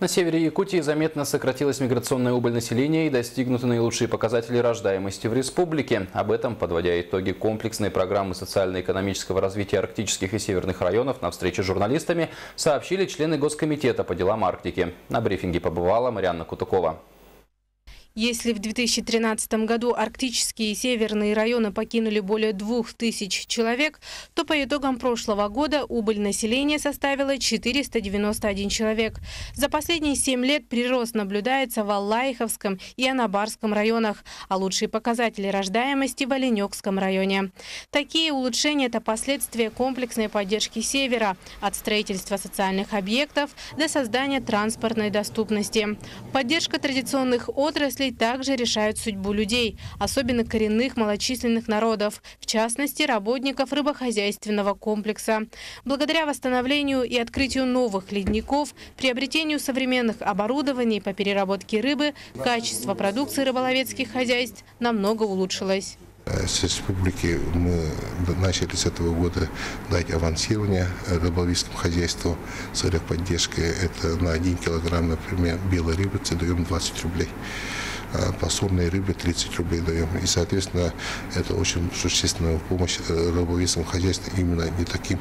На севере Якутии заметно сократилась миграционная убыль населения и достигнуты наилучшие показатели рождаемости в республике. Об этом, подводя итоги комплексной программы социально-экономического развития арктических и северных районов на встрече с журналистами, сообщили члены Госкомитета по делам Арктики. На брифинге побывала Марианна Кутукова. Если в 2013 году арктические и северные районы покинули более 2000 человек, то по итогам прошлого года убыль населения составила 491 человек. За последние 7 лет прирост наблюдается в Аллаиховском и Анабарском районах, а лучшие показатели рождаемости в Оленекском районе. Такие улучшения – это последствия комплексной поддержки Севера, от строительства социальных объектов до создания транспортной доступности. Поддержка традиционных отраслей цели также решают судьбу людей, особенно коренных малочисленных народов, в частности, работников рыбохозяйственного комплекса. Благодаря восстановлению и открытию новых ледников, приобретению современных оборудований по переработке рыбы, качество продукции рыболовецких хозяйств намного улучшилось. С республики мы начали с этого года дать авансирование рыболовецкому хозяйству с целях поддержки. Это на 1 килограмм, например, белой рыбы даем 20 рублей. А по сольной рыбе 30 рублей даем. И, соответственно, это очень существенная помощь э, рыбовецкому хозяйству именно не таким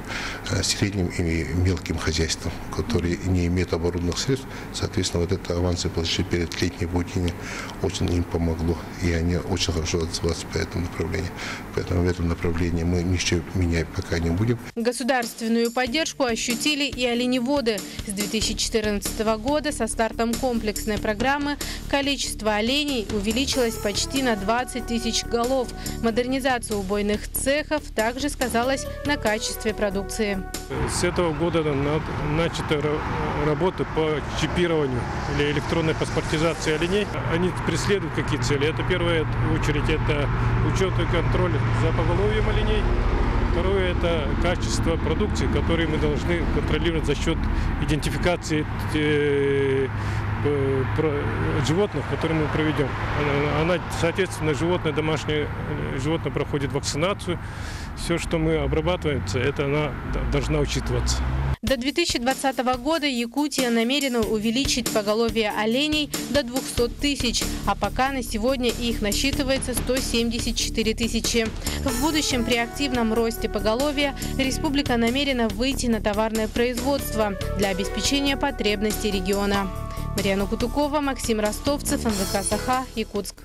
э, средним и мелким хозяйствам, которые не имеют оборудованных средств. Соответственно, вот это авансы получили перед летней будине очень им помогло. И они очень хорошо отзываются по этому направлению. Поэтому в этом направлении мы ничего менять пока не будем. Государственную поддержку ощутили и оленеводы. С 2014 года со стартом комплексной программы количество оленей оленей увеличилась почти на 20 тысяч голов. Модернизация убойных цехов также сказалась на качестве продукции. С этого года начата работа по чипированию или электронной паспортизации оленей. Они преследуют какие цели. Это первая очередь это учет и контроль за поголовьем оленей. Второе – это качество продукции, которую мы должны контролировать за счет идентификации э, животных, которые мы проведем. Она, соответственно, животное, домашнее э, животное проходит вакцинацию. Все, что мы обрабатываем, это она должна учитываться. До 2020 года Якутия намерена увеличить поголовье оленей до 200 тысяч, а пока на сегодня их насчитывается 174 тысячи. В будущем при активном росте поголовья республика намерена выйти на товарное производство для обеспечения потребностей региона. Марьяна Кутукова, Максим Ростовцев, НВК «Саха», Якутск.